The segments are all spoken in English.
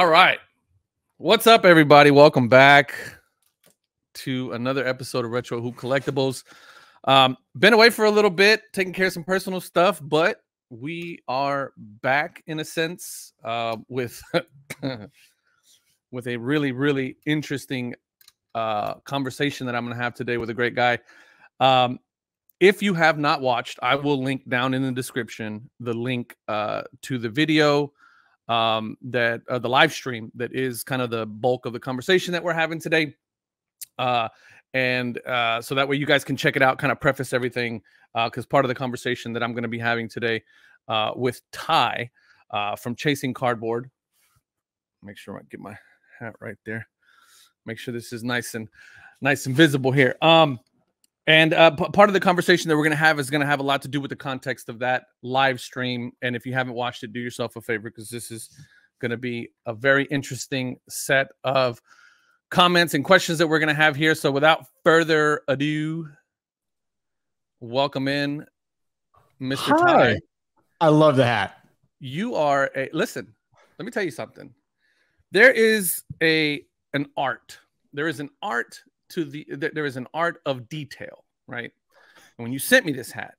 All right. What's up, everybody? Welcome back to another episode of Retro Hoop Collectibles. Um, been away for a little bit, taking care of some personal stuff, but we are back in a sense uh, with with a really, really interesting uh, conversation that I'm going to have today with a great guy. Um, if you have not watched, I will link down in the description the link uh, to the video um, that uh, the live stream that is kind of the bulk of the conversation that we're having today. Uh, and uh, so that way you guys can check it out, kind of preface everything, because uh, part of the conversation that I'm going to be having today uh, with Ty uh, from Chasing Cardboard. Make sure I get my hat right there. Make sure this is nice and nice and visible here. Um, and uh, part of the conversation that we're going to have is going to have a lot to do with the context of that live stream. And if you haven't watched it, do yourself a favor because this is going to be a very interesting set of comments and questions that we're going to have here. So without further ado, welcome in, Mr. Hi. Ty. I love the hat. You are a listen. Let me tell you something. There is a an art. There is an art to the th- there is an art of detail, right? And when you sent me this hat,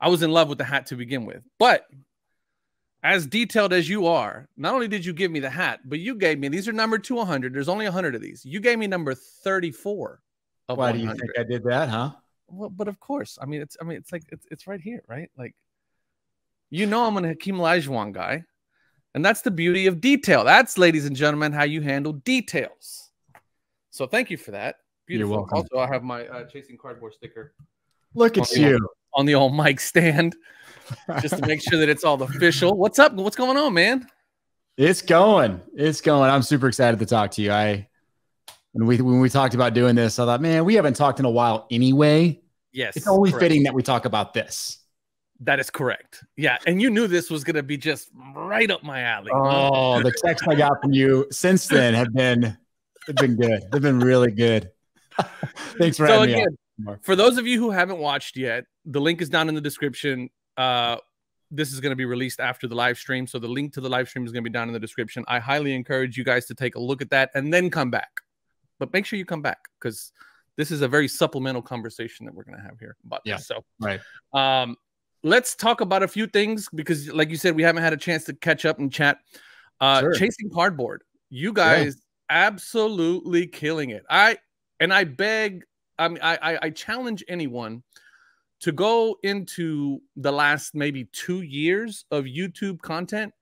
I was in love with the hat to begin with. But as detailed as you are, not only did you give me the hat, but you gave me these are numbered to 100. There's only 100 of these. You gave me number 34 of Why do you think I did that, huh? Well, but of course, I mean it's I mean it's like it's it's right here, right? Like you know I'm an Hakeem Olajuwon guy, and that's the beauty of detail. That's, ladies and gentlemen, how you handle details. So thank you for that. You're Beautiful. welcome. Also, I have my uh, chasing cardboard sticker Look at yeah. you. on the old mic stand, just to make sure that it's all official. What's up? What's going on, man? It's going. It's going. I'm super excited to talk to you. I when we when we talked about doing this, I thought, man, we haven't talked in a while anyway. Yes, It's only correct. fitting that we talk about this. That is correct. Yeah, and you knew this was going to be just right up my alley. Oh, the texts I got from you since then have been they've been good. They've been really good. Thanks for so having me. again, on. for those of you who haven't watched yet, the link is down in the description. Uh, this is going to be released after the live stream, so the link to the live stream is going to be down in the description. I highly encourage you guys to take a look at that and then come back. But make sure you come back because this is a very supplemental conversation that we're going to have here about Yeah. this. So, Right. um, let's talk about a few things because, like you said, we haven't had a chance to catch up and chat. Uh, Sure. Chasing cardboard, you guys absolutely killing it. I and I beg, I mean, I, I challenge anyone to go into the last maybe two years of YouTube content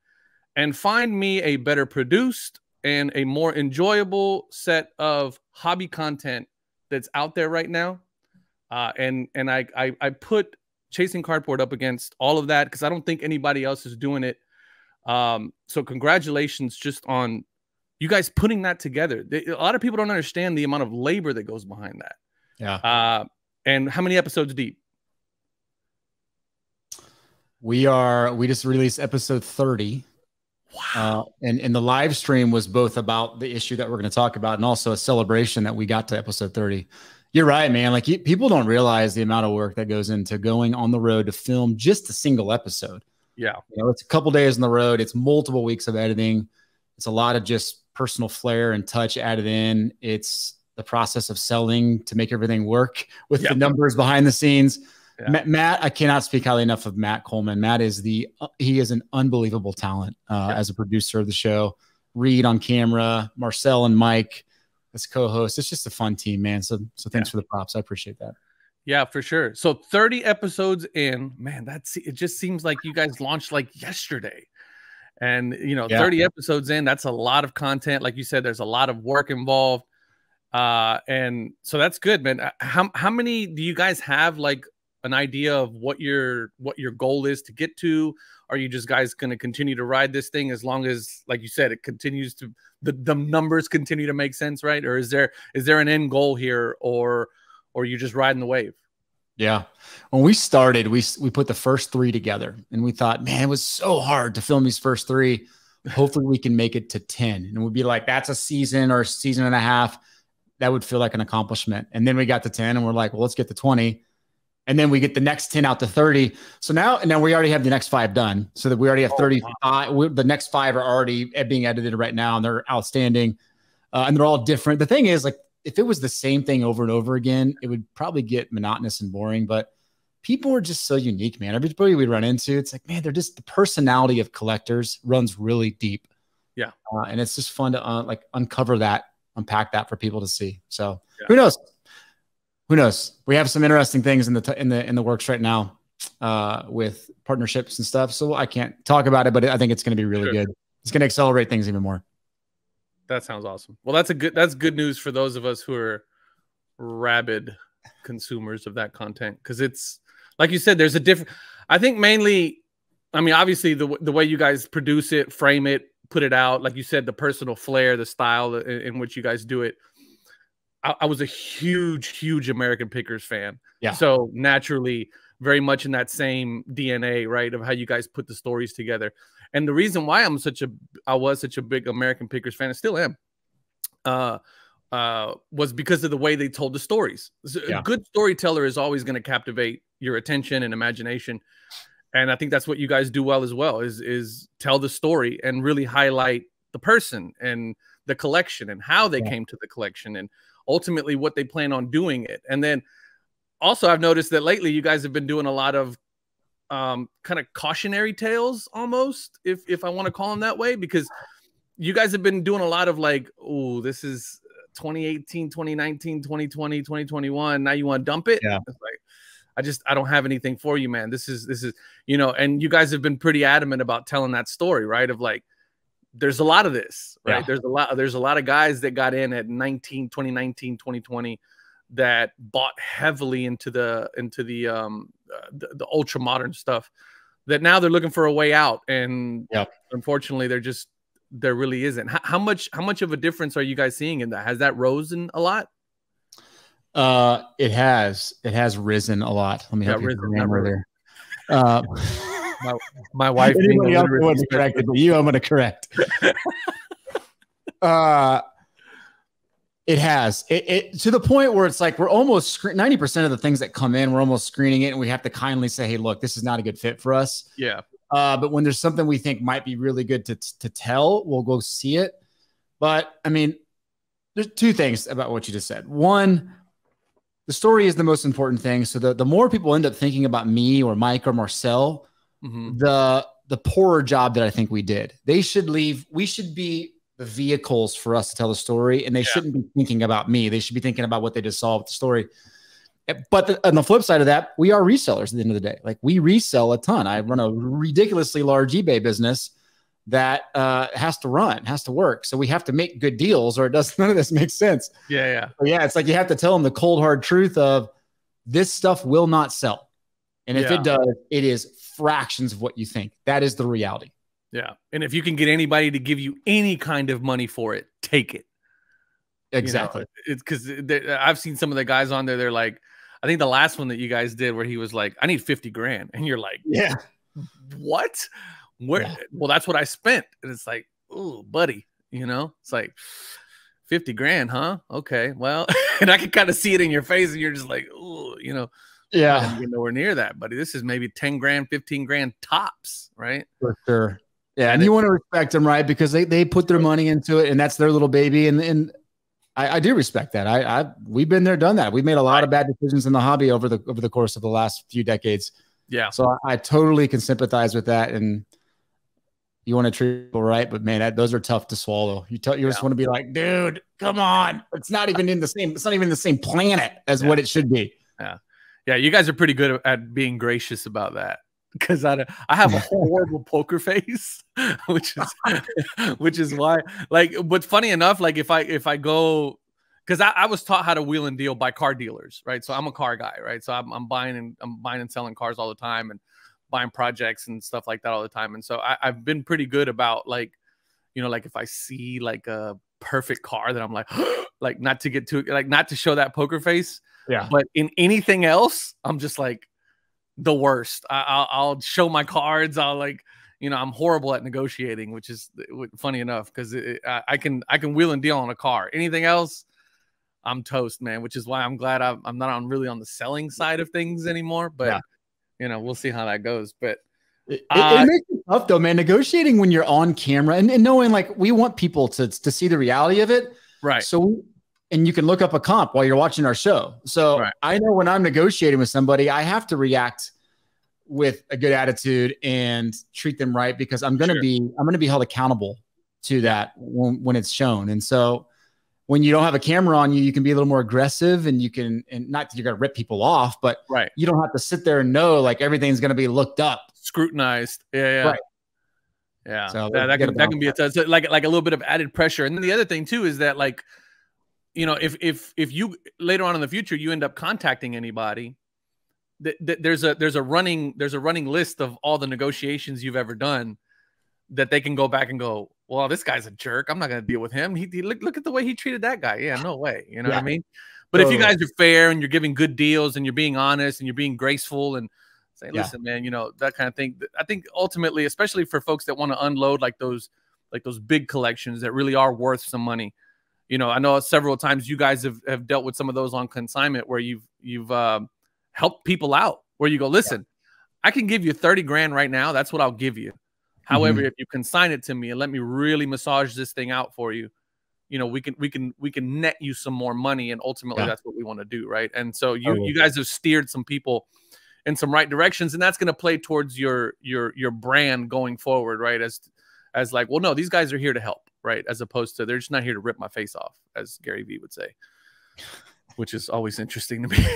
and find me a better produced and a more enjoyable set of hobby content that's out there right now. Uh, and and I, I I put chasing cardboard up against all of that because I don't think anybody else is doing it. Um, so congratulations just on you guys putting that together. They- A lot of people don't understand the amount of labor that goes behind that. Yeah. Uh, and how many episodes deep? We are we just released episode 30. Uh, and and the live stream was both about the issue that we're going to talk about and also a celebration that we got to episode 30. You're right, man. Like you, people don't realize the amount of work that goes into going on the road to film just a single episode. Yeah, You know, it's a couple days on the road. It's multiple weeks of editing. It's a lot of just personal flair and touch added in. It's the process of selling to make everything work with Yeah. the numbers behind the scenes. Yeah. Ma- Matt, I cannot speak highly enough of Matt Coleman. Matt is the he is an unbelievable talent uh, Yeah. as a producer of the show. Reed on camera, Marcel and Mike as co-hosts. It's just a fun team, man. So so thanks for the props. I appreciate that. yeah, for sure. So 30 episodes in, man, that's it. Just seems like you guys launched like yesterday. And you know, Yeah. 30 episodes in, that's a lot of content. Like you said, there's a lot of work involved. Uh, and so that's good, man. Uh, How how many do you guys have like an idea of what your what your goal is to get to? Are you just guys going to continue to ride this thing as long as, like you said, it continues to the the numbers continue to make sense, right? Or is there is there an end goal here, or or you just riding the wave? Yeah. When we started, we we put the first three together and we thought, man, it was so hard to film these first three. Hopefully we can make it to 10. And we'd be like, that's a season or a season and a half. That would feel like an accomplishment. And then we got to 10 and we're like, well, let's get to 20. and then we get the next 10 out to 30 so now and now we already have the next five done so that we already have 35 wow. the next five are already being edited right now and they're outstanding uh, and they're all different the thing is like if it was the same thing over and over again it would probably get monotonous and boring but people are just so unique man everybody we run into it's like man they're just the personality of collectors runs really deep yeah uh, and it's just fun to uh, like uncover that unpack that for people to see so yeah. who knows who knows? We have some interesting things in the t- in the in the works right now uh, with partnerships and stuff. So I can't talk about it, but I think it's going to be really sure. good. It's going to accelerate things even more. That sounds awesome. Well, that's a good that's good news for those of us who are rabid consumers of that content because it's like you said, there's a different. I think mainly, I mean, obviously the the way you guys produce it, frame it, put it out, like you said, the personal flair, the style in, in which you guys do it I, I was a huge, huge American Pickers fan. Yeah. So naturally, very much in that same DNA, right, of how you guys put the stories together. And the reason why I'm such a, I was such a big American Pickers fan, and still am, uh, uh, was because of the way they told the stories. Yeah. A good storyteller is always going to captivate your attention and imagination, and I think that's what you guys do well as well. Is is tell the story and really highlight the person and the collection and how they yeah. came to the collection and ultimately what they plan on doing it. And then also, I've noticed that lately you guys have been doing a lot of um, kind of cautionary tales almost, if if I want to call them that way, because you guys have been doing a lot of like, oh, this is 2018, 2019, 2020, 2021. Now you want to dump it? Yeah. Like, I just I don't have anything for you, man. This is this is you know, and you guys have been pretty adamant about telling that story, right? Of like, there's a lot of this, right? Yeah. There's a lot there's a lot of guys that got in at 19, 2019, 2020 that bought heavily into the into the um uh, the, the ultra modern stuff that now they're looking for a way out and yeah. unfortunately they're just there really isn't. How, how much how much of a difference are you guys seeing in that? Has that risen a lot? Uh, it has. It has risen a lot. Let me help yeah, you remember there. Uh, my, my wife being corrected, but you I'm going to correct. uh, it has it, it, to the point where it's like we're almost 90% of the things that come in, we're almost screening it, and we have to kindly say, "Hey, look, this is not a good fit for us." Yeah. Uh, but when there's something we think might be really good to to tell, we'll go see it. But I mean, there's two things about what you just said. One, the story is the most important thing. So the, the more people end up thinking about me or Mike or Marcel, mm-hmm. the the poorer job that I think we did. They should leave. We should be the vehicles for us to tell the story, and they yeah. shouldn't be thinking about me. They should be thinking about what they just saw with the story. Eh, but the, on the flip side of that, we are resellers at the end of the day. Like we resell a ton. I run a ridiculously large eBay business that uh, has to run, has to work. So we have to make good deals, or it does none of this makes sense. Yeah, yeah, but yeah. It's like you have to tell them the cold hard truth of this stuff will not sell, and if yeah. it does, it is fractions of what you think. That is the reality. Yeah. And if you can get anybody to give you any kind of money for it, take it. Exactly. You know, it's because I've seen some of the guys on there. They're like, I think the last one that you guys did where he was like, I need 50 grand. And you're like, Yeah. What? Where? Yeah. Well, that's what I spent. And it's like, oh, buddy, you know, it's like 50 grand, huh? Okay. Well, and I can kind of see it in your face and you're just like, oh, you know, yeah. Nowhere near that, buddy. This is maybe 10 grand, 15 grand tops, right? For sure. Yeah. And, you want to respect them, right? Because they, they put their money into it and that's their little baby. And, and I, I do respect that. I, I, we've been there, done that. We've made a lot of bad decisions in the hobby over the, over the course of the last few decades. Yeah. So I, I totally can sympathize with that. And you want to treat people right, but man, that, those are tough to swallow. You tell, you yeah. just want to be like, dude, come on. It's not even in the same, it's not even the same planet as yeah. what it should be. Yeah. Yeah, you guys are pretty good at being gracious about that because I I have a horrible poker face, which is which is why like. But funny enough, like if I if I go because I, I, was taught how to wheel and deal by car dealers, right? So I'm a car guy, right? So I'm, I'm buying and I'm buying and selling cars all the time and buying projects and stuff like that all the time. And so I, I've been pretty good about like, you know, like if I see like a perfect car that I'm like, like not to get to like not to show that poker face yeah. But in anything else, I'm just like the worst. I, will show my cards. I'll like, you know, I'm horrible at negotiating, which is funny enough because I, I can I can wheel and deal on a car. Anything else, I'm toast, man. Which is why I'm glad I'm, I'm not on really on the selling side of things anymore. But yeah. you know, we'll see how that goes. But it, uh, it, makes it tough though, man. Negotiating when you're on camera and, and knowing like we want people to to see the reality of it, right? So and you can look up a comp while you're watching our show. So right. I know when I'm negotiating with somebody, I have to react with a good attitude and treat them right because I'm going to sure. be I'm going to be held accountable to that when, when it's shown. And so when you don't have a camera on you, you can be a little more aggressive and you can, and not that you're going to rip people off, but right. you don't have to sit there and know like everything's going to be looked up, scrutinized. Yeah. Yeah. Right. Yeah. So that, that can, that can be a, so like, like a little bit of added pressure. And then the other thing too, is that like, you know, if, if, if you later on in the future, you end up contacting anybody, th- th- there's a, there's a running, there's a running list of all the negotiations you've ever done that they can go back and go, well, this guy's a jerk. I'm not going to deal with him. He, he, look look at the way he treated that guy. Yeah, no way. You know yeah. what I mean? But totally. if you guys are fair and you're giving good deals and you're being honest and you're being graceful and say, listen, yeah. man, you know that kind of thing. I think ultimately, especially for folks that want to unload like those like those big collections that really are worth some money. You know, I know several times you guys have, have dealt with some of those on consignment where you've you've um, helped people out. Where you go, listen, yeah. I can give you thirty grand right now. That's what I'll give you However, mm-hmm. if you consign it to me and let me really massage this thing out for you, you know, we can we can we can net you some more money, and ultimately yeah. that's what we want to do, right? And so you you guys have steered some people in some right directions, and that's going to play towards your your your brand going forward, right? As as like, well, no, these guys are here to help, right? As opposed to they're just not here to rip my face off, as Gary Vee would say which is always interesting to me.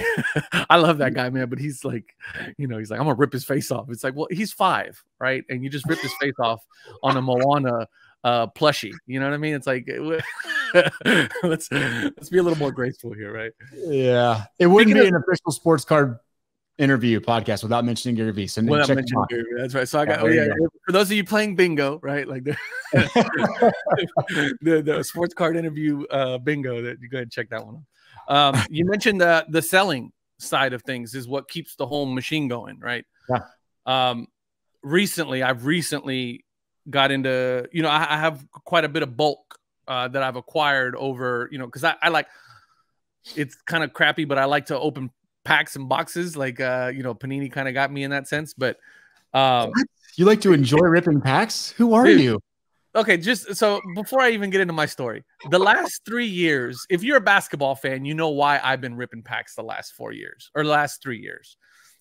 I love that guy, man, but he's like, you know, he's like, I'm gonna rip his face off. It's like, well, he's five, right? And you just rip his face off on a Moana uh, plushie. You know what I mean? It's like let's let's be a little more graceful here, right? Yeah, it wouldn't Speaking be of, an official sports card interview podcast without mentioning Gary Vee. So without mentioning Gary Vee, that's right. So I got oh yeah. For those of you playing bingo, right? Like the the, the, sports card interview uh, bingo, that you go ahead and check that one out. Um, you mentioned the the selling side of things is what keeps the whole machine going, right? Yeah. Um, recently, I've recently got into, you know, I, I have quite a bit of bulk uh, that I've acquired over, you know, because I, I like it's kind of crappy, but I like to open packs and boxes. Like, uh, you know, Panini kind of got me in that sense. But um, you like to enjoy ripping packs? Who are dude, you? okay, just so before I even get into my story, the last three years, if you're a basketball fan, you know why I've been ripping packs the last four years or the last three years.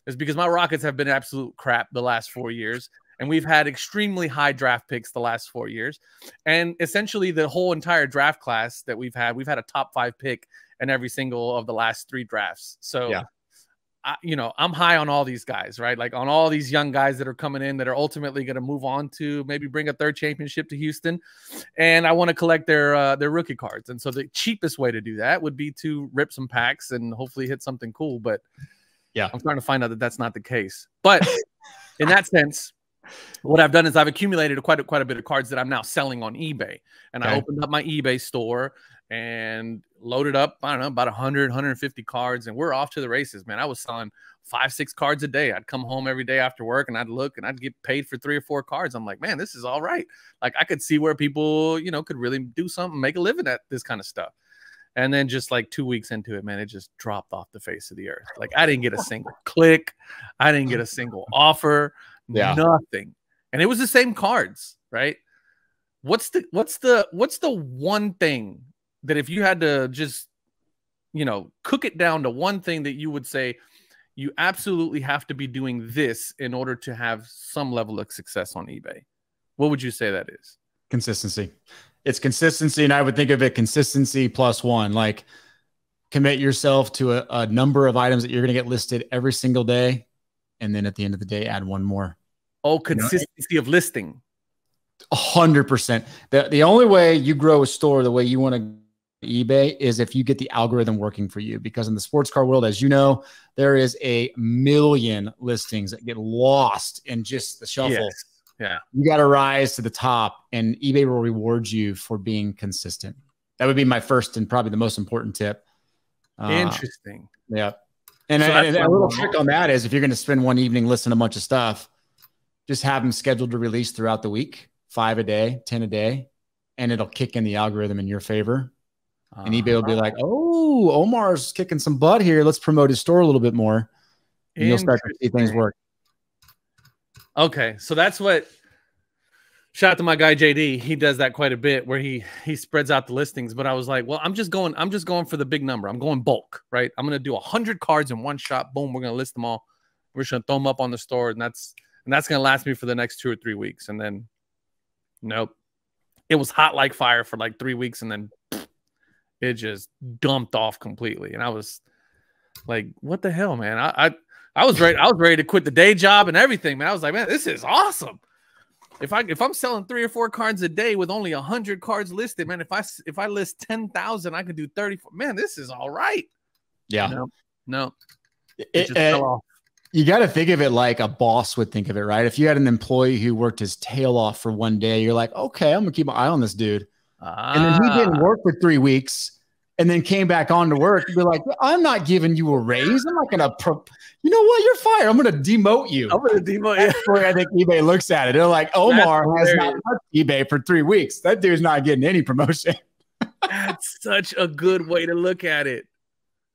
Is because my Rockets have been absolute crap the last four years. And we've had extremely high draft picks the last four years. And essentially, the whole entire draft class that we've had, we've had a top five pick in every single of the last three drafts. So, yeah. I, you know, I'm high on all these guys, right? Like on all these young guys that are coming in that are ultimately going to move on to maybe bring a third championship to Houston, and I want to collect their uh, their rookie cards. And so the cheapest way to do that would be to rip some packs and hopefully hit something cool. But yeah, I'm starting to find out that that's not the case. But in that sense, what I've done is I've accumulated quite a, quite a bit of cards that I'm now selling on eBay, and okay. I opened up my eBay store and loaded up, I don't know, about 100, 150 cards, and we're off to the races, man. I was selling five, six cards a day. I'd come home every day after work and I'd look and I'd get paid for three or four cards. I'm like, man, this is all right. Like I could see where people, you know, could really do something, make a living at this kind of stuff. And then just like two weeks into it, man, it just dropped off the face of the earth. Like I didn't get a single click, I didn't get a single offer, yeah. nothing. And it was the same cards, right? What's the what's the what's the one thing that if you had to just, you know, cook it down to one thing that you would say, you absolutely have to be doing this in order to have some level of success on eBay. What would you say that is? Consistency. It's consistency. And I would think of it consistency plus one. Like commit yourself to a, a number of items that you're going to get listed every single day. And then at the end of the day, add one more. Oh, consistency you know? of listing. A hundred percent. The the only way you grow a store the way you want to eBay is if you get the algorithm working for you. Because in the sports car world, as you know, there is a million listings that get lost in just the shuffle. Yes. Yeah. You got to rise to the top, and eBay will reward you for being consistent. That would be my first and probably the most important tip. Uh, Interesting. Yeah. And, so a, and a little trick on that is if you're going to spend one evening listening to a bunch of stuff, just have them scheduled to release throughout the week, five a day, 10 a day, and it'll kick in the algorithm in your favor and eBay will be uh-huh. like, "Oh, Omar's kicking some butt here. Let's promote his store a little bit more." And you'll start to see things work. Okay, so that's what. Shout out to my guy JD. He does that quite a bit, where he he spreads out the listings. But I was like, well, I'm just going. I'm just going for the big number. I'm going bulk, right? I'm gonna do a hundred cards in one shot. Boom, we're gonna list them all. We're just gonna throw them up on the store, and that's and that's gonna last me for the next two or three weeks. And then, nope, it was hot like fire for like three weeks, and then it just dumped off completely. And I was like, what the hell, man? I, I I was ready. I was ready to quit the day job and everything, man. I was like, man, this is awesome. If I if I'm selling three or four cards a day with only a hundred cards listed, man, if I if I list ten thousand, I could do thirty. Man, this is all right. Yeah. No, no. It, it, it you got to think of it like a boss would think of it, right? If you had an employee who worked his tail off for one day, you're like, okay, I'm gonna keep my eye on this dude. Ah. And then he didn't ah. work for three weeks and then came back on to work, be like, I'm not giving you a raise. I'm not gonna pro- you know what? You're fired. I'm gonna demote you. I'm gonna demote you. That's way I think eBay looks at it. They're like, Omar has not touched eBay for three weeks. That dude's not getting any promotion. that's such a good way to look at it.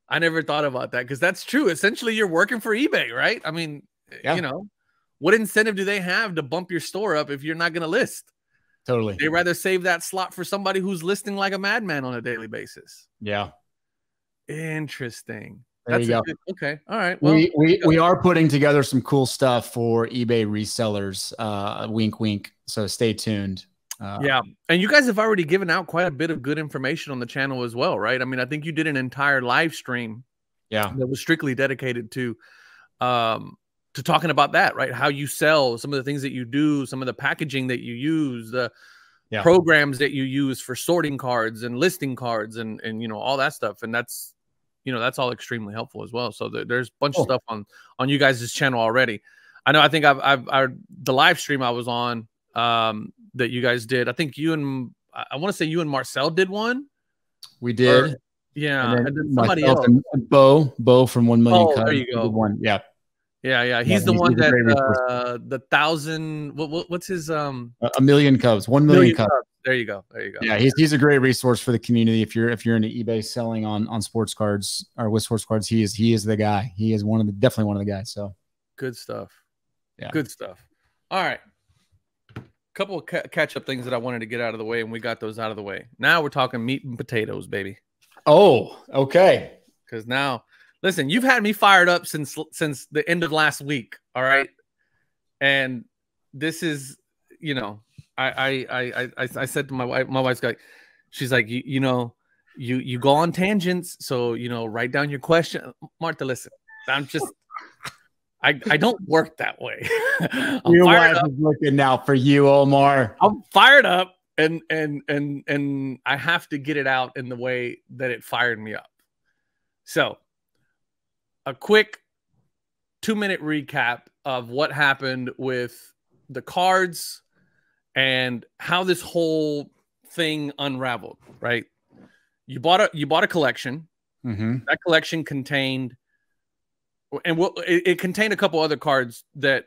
I never thought about that because that's true. Essentially, you're working for eBay, right? I mean, yeah. you know, what incentive do they have to bump your store up if you're not gonna list? Totally. They rather save that slot for somebody who's listing like a madman on a daily basis. Yeah. Interesting. There That's you go. Good, okay. All right. Well, we we, we are putting together some cool stuff for eBay resellers. Uh, wink, wink. So stay tuned. Uh, yeah, and you guys have already given out quite a bit of good information on the channel as well, right? I mean, I think you did an entire live stream. Yeah, that was strictly dedicated to um, to talking about that, right? How you sell, some of the things that you do, some of the packaging that you use, the yeah. programs that you use for sorting cards and listing cards and and you know all that stuff. And that's you know that's all extremely helpful as well. So there's a bunch of stuff on on you guys' channel already. I know. I think I've I've I, the live stream I was on um that you guys did. I think you and I want to say you and Marcel did one. We did. Or, yeah, and then, and then somebody else. And Bo, Bo from One Million. Oh, there you go. One, yeah. Yeah, yeah, he's yeah, the he's, one he's that uh, the thousand. What, what, what's his um? A million cubs, one million, million cubs. cubs. There you go. There you go. Yeah, he's he's a great resource for the community. If you're if you're into eBay selling on on sports cards or with sports cards, he is he is the guy. He is one of the definitely one of the guys. So good stuff. Yeah, good stuff. All right, couple of ca- catch up things that I wanted to get out of the way, and we got those out of the way. Now we're talking meat and potatoes, baby. Oh, okay. Because now listen, you've had me fired up since since the end of last week. All right, and this is, you know, I I I I, I said to my wife, my wife's like, she's like, you, you know, you you go on tangents, so you know, write down your question, Martha. Listen, I'm just. I, I don't work that way. your wife up. is looking now for you, Omar. I'm fired up and and and and I have to get it out in the way that it fired me up. So a quick two minute recap of what happened with the cards and how this whole thing unraveled right? You bought a you bought a collection. Mm-hmm. that collection contained and we'll, it, it, contained a couple other cards that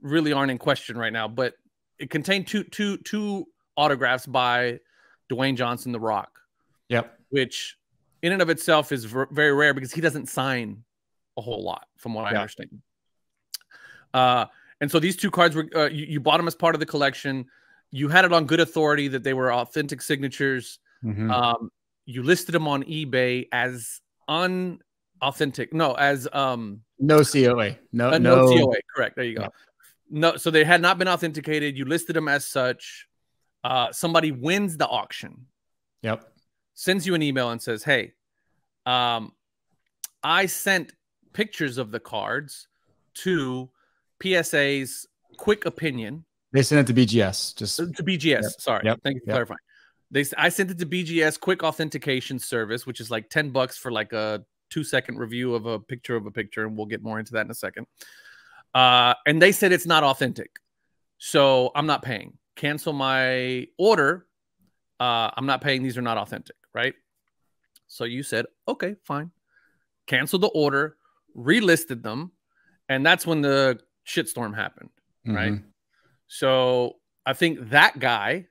really aren't in question right now but it contained two two two autographs by Dwayne Johnson the Rock. Yep. Which in and of itself is very rare because he doesn't sign a whole lot, from what yeah. I understand. Uh, and so these two cards were uh, you, you, bought them as part of the collection. You had it on good authority that they were authentic signatures. Mm-hmm. Um, you listed them on eBay as unauthentic. No, as um no COA. No, uh, no, no COA. Correct. There you go. Yeah. No, so they had not been authenticated. You listed them as such. Uh, somebody wins the auction. Yep. Sends you an email and says, "Hey, um, I sent pictures of the cards to PSA's quick opinion. They sent it to BGS. Just to BGS. Yep. Sorry. Yep. Thank you for yep. clarifying. They I sent it to BGS quick authentication service, which is like 10 bucks for like a two second review of a picture of a picture, and we'll get more into that in a second. Uh, and they said it's not authentic. So I'm not paying. Cancel my order. Uh, I'm not paying. These are not authentic, right? So you said, okay, fine. Cancel the order relisted them, and that's when the shitstorm happened, mm-hmm. right? So I think that guy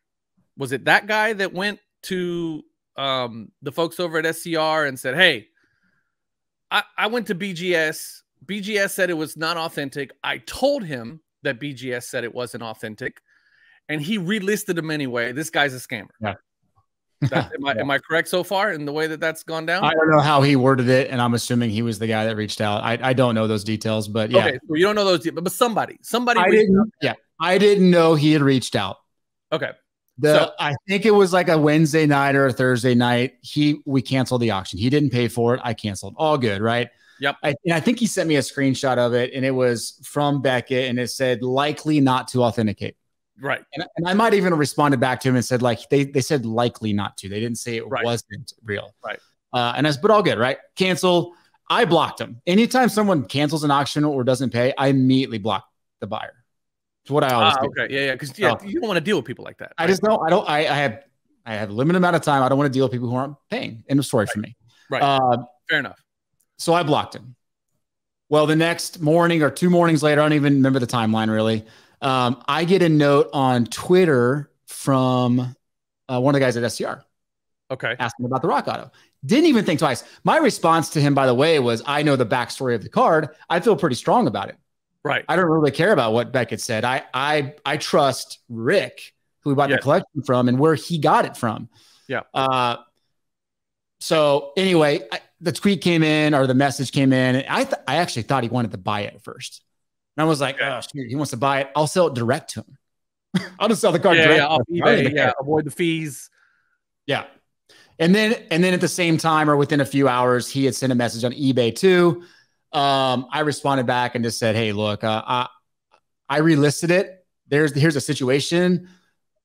was it that guy that went to um, the folks over at SCR and said, "Hey, I, I went to BGS. BGS said it was not authentic. I told him that BGS said it wasn't authentic, and he relisted them anyway. This guy's a scammer." Yeah. That, am, I, Yeah. am I correct so far in the way that that's gone down? I don't know how he worded it, and I'm assuming he was the guy that reached out. I, I don't know those details, but yeah, Okay, so you don't know those, but, but somebody, somebody. I didn't. Yeah, I didn't know he had reached out. out. Okay, The So- I think it was like a Wednesday night or a Thursday night. He we canceled the auction. He didn't pay for it. I canceled. All good, right? Yep. I, and I think he sent me a screenshot of it, and it was from Beckett, and it said likely not to authenticate. Right. And, and I might even have responded back to him and said like they they said likely not to. They didn't say it Right. wasn't real. Right. Uh, and I said, but all good, right? Cancel. I blocked him. Anytime someone cancels an auction or doesn't pay, I immediately block the buyer. It's what I always Ah, do. okay, yeah, yeah, because yeah, Oh. you don't want to deal with people like that. I just don't. I don't. I, I have. I have a limited amount of time. I don't want to deal with people who aren't paying. End of story for me. Right. Uh, fair enough. so I blocked him. Well, the next morning or two mornings later, I don't even remember the timeline really. Um, I get a note on Twitter from uh, one of the guys at SCR Okay, asking about the Rock Auto. Didn't even think twice. My response to him, by the way, was I know the backstory of the card. I feel pretty strong about it. right. I don't really care about what Beckett said. I I I trust Rick, who we bought Yes. the collection from, and where he got it from. Yeah. Uh, so anyway, I, the tweet came in or the message came in. And I th- I actually thought he wanted to buy it at first, and I was like, oh shoot, he wants to buy it. I'll sell it direct to him. I'll just sell the car yeah, direct. yeah, off to him. I don't eBay, yeah. Avoid the fees. Yeah. And then and then at the same time or within a few hours, he had sent a message on eBay too. Um, I responded back and just said, "Hey, look, uh, I I relisted it. There's here's a situation.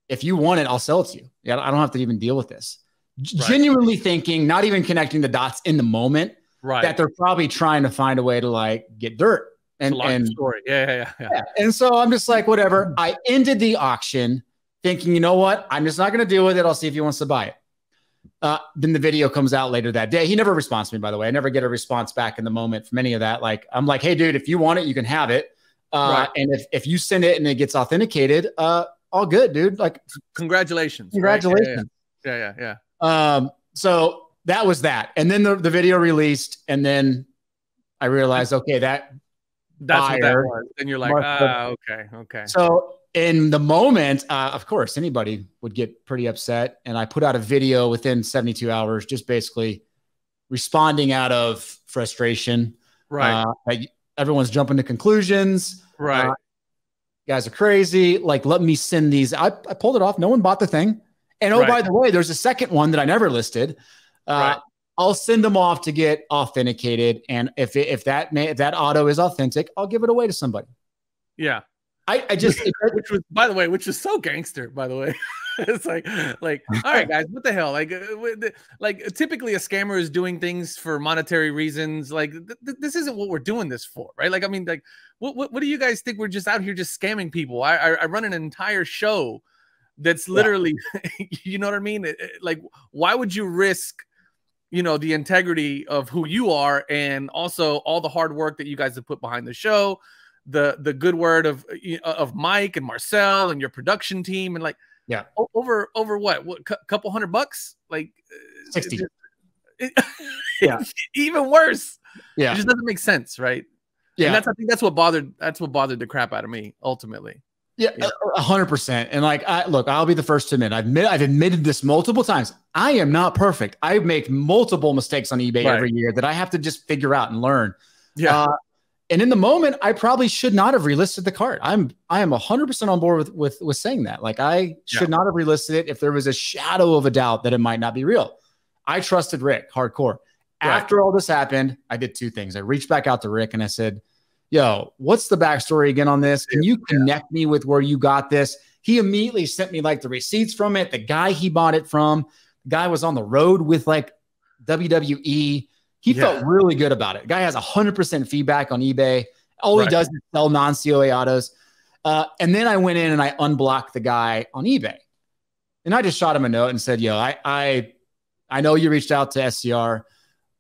If you want it, I'll sell it to you. Yeah, I don't have to even deal with this." Right. Genuinely thinking, not even connecting the dots in the moment, Right. that they're probably trying to find a way to like get dirt. And, And story. Yeah, yeah, yeah, yeah. And so I'm just like, whatever. I ended the auction thinking, you know what? I'm just not going to deal with it. I'll see if he wants to buy it. Uh, then the video comes out later that day. He never responds to me, by the way. I never get a response back in the moment from any of that. Like, I'm like, hey, dude, if you want it, you can have it. Uh, Right. And if, if you send it and it gets authenticated, uh, all good, dude. Like, Congratulations. right? congratulations. Yeah, yeah, yeah. yeah. Um, so that was that. And then the, the video released. And then I realized, okay, that That's what that was. And you're like, ah, okay, okay. So in the moment, uh, of course, anybody would get pretty upset. And I put out a video within 72 hours, just basically responding out of frustration. Right, Uh, like, everyone's jumping to conclusions. right. uh, guys are crazy. Like, let me send these. I, I pulled it off. No one bought the thing. And oh, Right. by the way, there's a second one that I never listed. Uh, Right. I'll send them off to get authenticated. And if it, if that may, if that auto is authentic, I'll give it away to somebody. yeah. I, I just Which was, by the way, which is so gangster. By the way, it's like, like, all right, guys, what the hell? Like, uh, like, typically a scammer is doing things for monetary reasons. Like, th- th- this isn't what we're doing this for, right? Like, I mean, like, what, what, what do you guys think? We're just out here just scamming people. I, I, I run an entire show that's Yeah. literally, you know what I mean? Like, why would you risk? You know the integrity of who you are and also all the hard work that you guys have put behind the show the the good word of uh, of Mike and Marcel and your production team and like Yeah. over over what what cou- couple hundred bucks like uh, 60. it- Yeah. even worse yeah. it just doesn't make sense right Yeah. and that's I think that's what bothered that's what bothered the crap out of me ultimately Yeah, Yeah. a hundred percent. And like, I look, I'll be the first to admit, I've admit, I've admitted this multiple times. I am not perfect. I make multiple mistakes on eBay Right. every year that I have to just figure out and learn. yeah Uh, and in the moment, I probably should not have relisted the card. I'm, I am hundred percent on board with, with, with saying that. Like, I should not have relisted it if there was a shadow of a doubt that it might not be real. I trusted Rick hardcore. Right. After all this happened, I did two things. I reached back out to Rick and I said, yo, what's the backstory again on this? Can you connect me with where you got this? He immediately sent me like the receipts from it. The guy he bought it from, the guy was on the road with like WWE. He Yeah. felt really good about it. guy has 100% feedback on eBay. All Right. he does is sell non COA autos. Uh, and then I went in and I unblocked the guy on eBay. And I just shot him a note and said, yo, I, I, I know you reached out to SCR.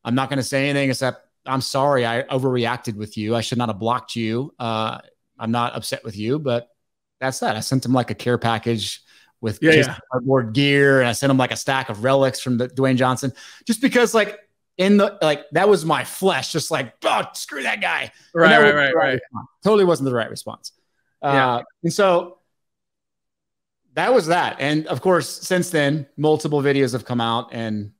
I'm not going to say anything except I'm sorry. I overreacted with you. I should not have blocked you. Uh, I'm not upset with you, but that's that. I sent him like a care package with Yeah, just yeah. cardboard gear, and I sent him like a stack of relics from the Dwayne Johnson, just because like in the like that was my flesh, just like oh screw that guy. Right, that right, right, right. response. Totally wasn't the right response. Yeah. Uh, and so that was that. And of course, since then, multiple videos have come out, and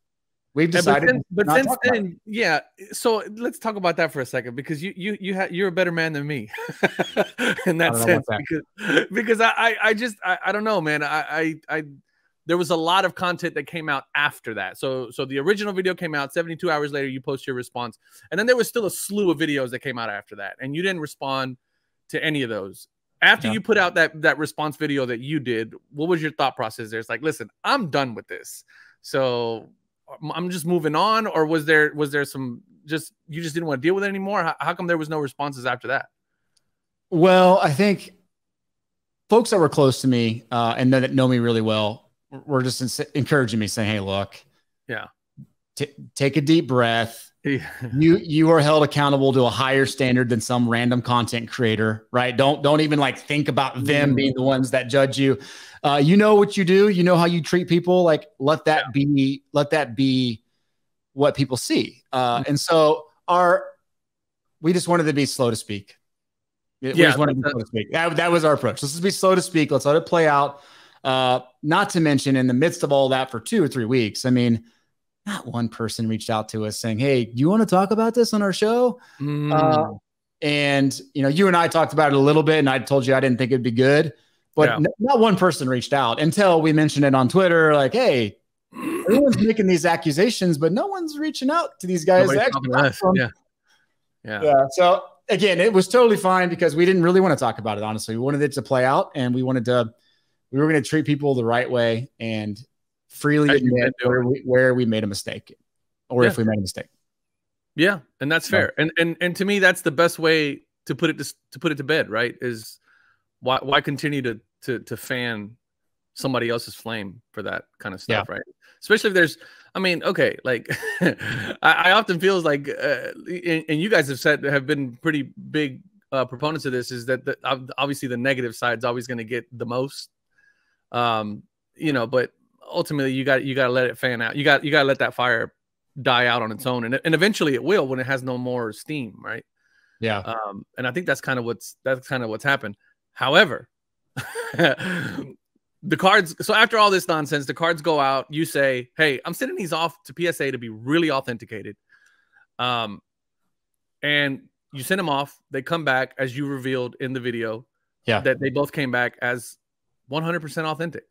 we've But decided. since, but since about it. then, yeah. So let's talk about that for a second because you you you ha- you're a better man than me in that I don't know sense about because because I I, I just I, I don't know man I, I I there was a lot of content that came out after that. So so the original video came out 72 hours later you post your response and then there was still a slew of videos that came out after that and you didn't respond to any of those. After Yeah. you put out that that response video that you did, what was your thought process there? It's like, listen, I'm done with this. So I'm- just moving on, or was there was there some just you just didn't want to deal with it anymore? How, how come there was no responses after that? Well, I think folks that were close to me uh, and that know me really well were just ins- encouraging me, saying, "Hey, look, Yeah. T- take a deep breath. Yeah. You you are held accountable to a higher standard than some random content creator, right? Don't don't even like think about them Mm. being the ones that judge you. Uh, you know what you do. You know how you treat people. Like let that be let that be what people see. Uh, and so our we just wanted to be slow to speak. We Yeah, just wanted to be that- slow to speak. That, that was our approach. Let's just be slow to speak. Let's let it play out. Uh, not to mention, in the midst of all that for two or three weeks, I mean, not one person reached out to us saying, "Hey, do you want to talk about this on our show?" Mm. Uh, and you know, you and I talked about it a little bit, and I told you I didn't think it'd be good, but Yeah. n- not one person reached out until we mentioned it on Twitter. Like, hey, everyone's making these accusations, but no one's reaching out to these guys. Nobody's that talking actually to got us. from- Yeah. Yeah. yeah. So again, it was totally fine because we didn't really want to talk about it. Honestly, we wanted it to play out, and we wanted to. We were going to treat people the right way and freely admit where we, where we made a mistake, or Yeah. if we made a mistake. Yeah, and that's fair. And and and to me, that's the best way to put it to, to put it to bed. Right? Is why why continue to to to fan somebody else's flame for that kind of stuff, right? Especially if there's, I mean, okay, like I, I often feels like, uh, and, and you guys have said have been pretty big uh, proponents of this. Is that the, obviously the negative side's always going to get the most, um, you know, but ultimately you got you got to let it fan out. You got you got to let that fire die out on its own, and and eventually it will when it has no more steam, right? Yeah. Um, and I think that's kind of what's that's kind of what's happened. However, the cards. So after all this nonsense, the cards go out. You say, "Hey, I'm sending these off to PSA to be really authenticated." Um, and you send them off. They come back as you revealed in the video. Yeah. that they both came back as 100% authentic,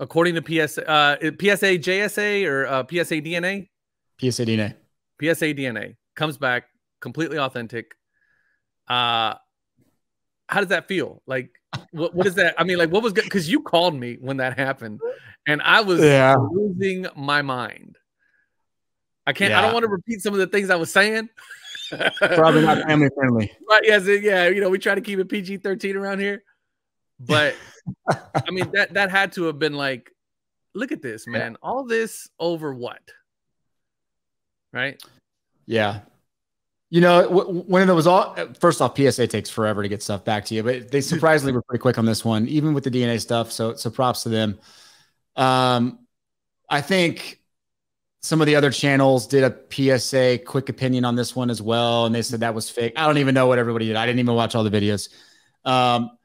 according to PS, uh, PSA JSA or uh, PSA DNA. PSA DNA. PSA DNA comes back completely authentic. Uh how does that feel? Like what what is that? I mean, like what was good because you called me when that happened and I was Yeah. losing my mind. I can't I don't want to repeat some of the things I was saying. Probably not family friendly. But yes, yeah, you know, we try to keep it PG 13 around here. But I mean that that had to have been like, look at this, man. All this over what? Right? Yeah. You know, when it was all first off, PSA takes forever to get stuff back to you, but they surprisingly were pretty quick on this one, even with the DNA stuff. So, so props to them. Um, I think some of the other channels did a PSA quick opinion on this one as well, and they said that was fake. I don't even know what everybody did. I didn't even watch all the videos. Um,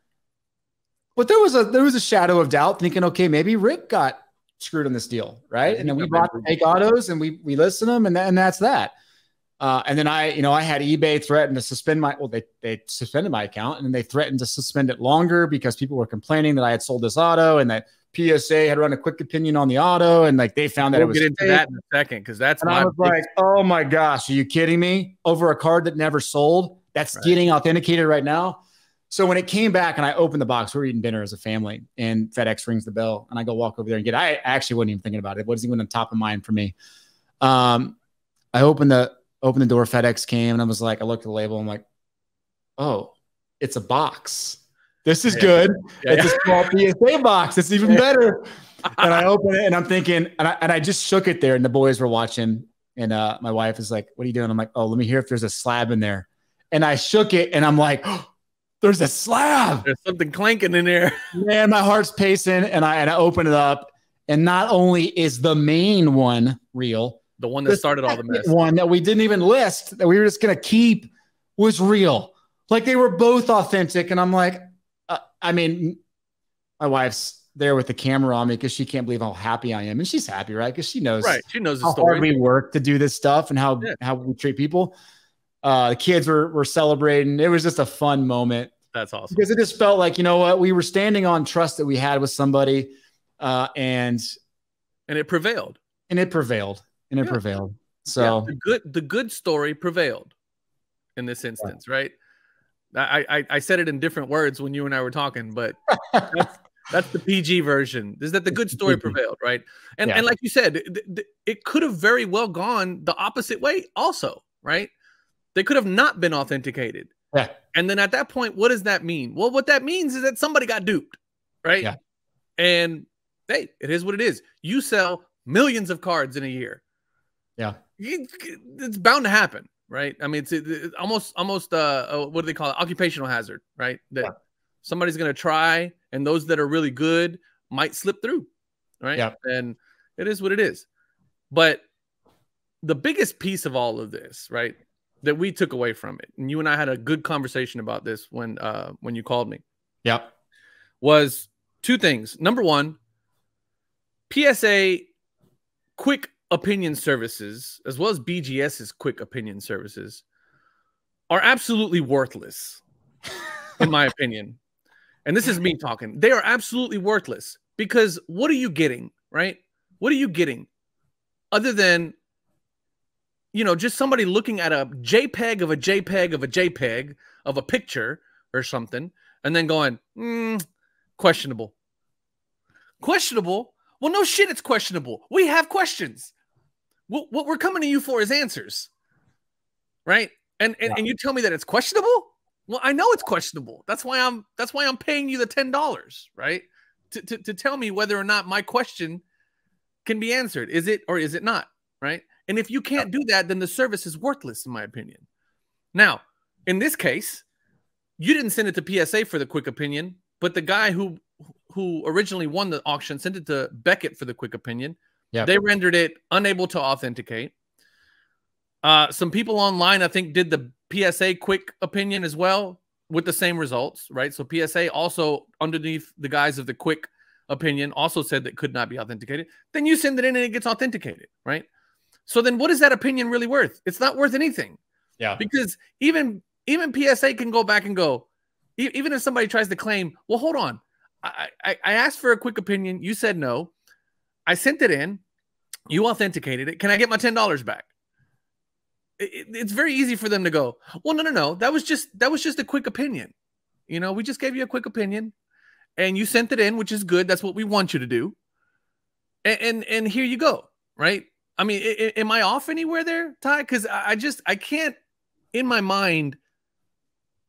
but there was a there was a shadow of doubt, thinking, okay, maybe Rick got screwed on this deal, right? And then we bought fake autos and we we listed them, and, that, and that's that. Uh, and then I, you know, I had eBay threaten to suspend my, well, they, they suspended my account and then they threatened to suspend it longer because people were complaining that I had sold this auto and that PSA had run a quick opinion on the auto and like they found that We'll it was get into fake. that in a second because that's And my I was big- like, oh my gosh, are you kidding me? Over a card that never sold that's Right. getting authenticated right now. So when it came back and I opened the box, we were eating dinner as a family and FedEx rings the bell and I go walk over there and get it. I actually wasn't even thinking about it. It wasn't even on top of mind for me. Um, I opened the opened the door, FedEx came and I was like, I looked at the label, I'm like, oh, it's a box. This is Yeah. good. Yeah, It's a small PSA box. It's even better. and I open it and I'm thinking, and I, and I just shook it there, and the boys were watching. And uh, my wife is like, What are you doing? I'm like, Oh, let me hear if there's a slab in there. And I shook it and I'm like, there's a slab. There's something clanking in there. Man, my heart's pacing, and I and I open it up, and not only is the main one real, the one that the started all the mess, one that we didn't even list that we were just gonna keep was real. Like they were both authentic, and I'm like, uh, I mean, my wife's there with the camera on me because she can't believe how happy I am, and she's happy, right? Because she knows, right? She knows how story. hard we work to do this stuff and how yeah. how we treat people. Uh, the kids were were celebrating. It was just a fun moment. That's awesome because it just felt like you know what we were standing on trust that we had with somebody, uh, and and it prevailed. And it prevailed. And it yeah. prevailed. So yeah, the good the good story prevailed in this instance, right? I, I I said it in different words when you and I were talking, but that's, that's the PG version. Is that the good story prevailed, right? And and like you said, it, it could have very well gone the opposite way, also, right? They could have not been authenticated. Yeah. And then at that point, what does that mean? Well, what that means is that somebody got duped, right? Yeah. And hey, it is what it is. You sell millions of cards in a year. Yeah. It's bound to happen, right? I mean, it's, it's almost almost uh, uh, what do they call it? Occupational hazard, right? That yeah. somebody's going to try, and those that are really good might slip through, right? Yeah. And it is what it is. But the biggest piece of all of this, right? That we took away from it, and you and I had a good conversation about this when uh, when you called me. Yep. Was two things. Number one, PSA quick opinion services, as well as BGS's quick opinion services, are absolutely worthless, in my opinion. And this is me talking. They are absolutely worthless because what are you getting, right? What are you getting other than you know, just somebody looking at a JPEG of a JPEG of a JPEG of a picture or something, and then going, mm, questionable. Questionable? Well, no shit, it's questionable. We have questions. What, what we're coming to you for is answers, right? And and, yeah. and you tell me that it's questionable. Well, I know it's questionable. That's why I'm that's why I'm paying you the ten dollars, right? To, to to tell me whether or not my question can be answered. Is it or is it not? Right? And if you can't do that, then the service is worthless, in my opinion. Now, in this case, you didn't send it to PSA for the quick opinion, but the guy who who originally won the auction sent it to Beckett for the quick opinion. Yeah. They rendered it unable to authenticate. Uh, some people online, I think, did the PSA quick opinion as well with the same results, right? So PSA also underneath the guise of the quick opinion also said that could not be authenticated. Then you send it in and it gets authenticated, right? So then what is that opinion really worth? It's not worth anything. Yeah. Because even even PSA can go back and go, even if somebody tries to claim, well, hold on. I, I, I asked for a quick opinion. You said no. I sent it in. You authenticated it. Can I get my $10 back? It, it's very easy for them to go, well, no, no, no. That was just that was just a quick opinion. You know, we just gave you a quick opinion and you sent it in, which is good. That's what we want you to do. And and, and here you go, right? I mean, I, am I off anywhere there, Ty? Because I, I just I can't in my mind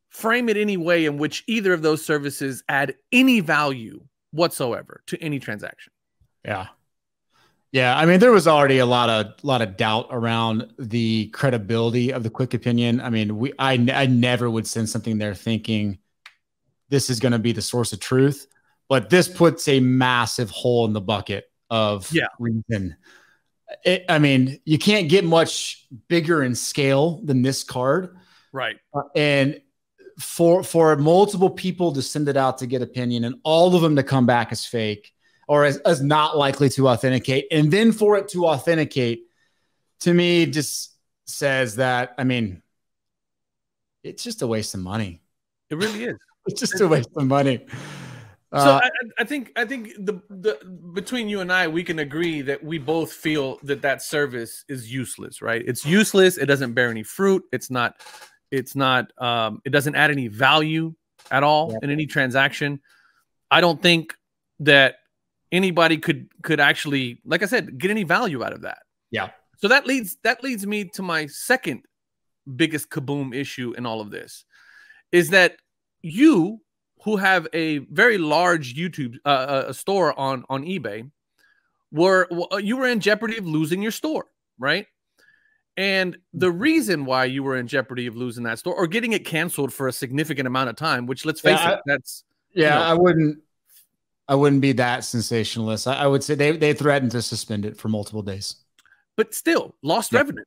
frame it any way in which either of those services add any value whatsoever to any transaction. Yeah. Yeah, I mean, there was already a lot of lot of doubt around the credibility of the quick opinion. I mean, we I, I never would send something there thinking this is going to be the source of truth, but this puts a massive hole in the bucket of yeah. reason it, I mean, you can't get much bigger in scale than this card, right? Uh, and for for multiple people to send it out to get opinion, and all of them to come back as fake or as, as not likely to authenticate, and then for it to authenticate, to me, just says that. I mean, it's just a waste of money. It really is. it's just a waste of money. So uh, I, I, think I think the the between you and I, we can agree that we both feel that that service is useless, right? It's useless. It doesn't bear any fruit. It's not. It's not. Um, it doesn't add any value at all yeah. in any transaction. I don't think that anybody could could actually, like I said, get any value out of that. Yeah. So that leads that leads me to my second biggest kaboom issue in all of this, is that you who have a very large YouTube uh, uh, store on on eBay were uh, you were in jeopardy of losing your store, right? And the reason why you were in jeopardy of losing that store or getting it canceled for a significant amount of time, which let's face Yeah, it, that's Yeah, you know. I wouldn't. I wouldn't be that sensationalist. I, I would say they they threatened to suspend it for multiple days. but still lost Yeah. revenue.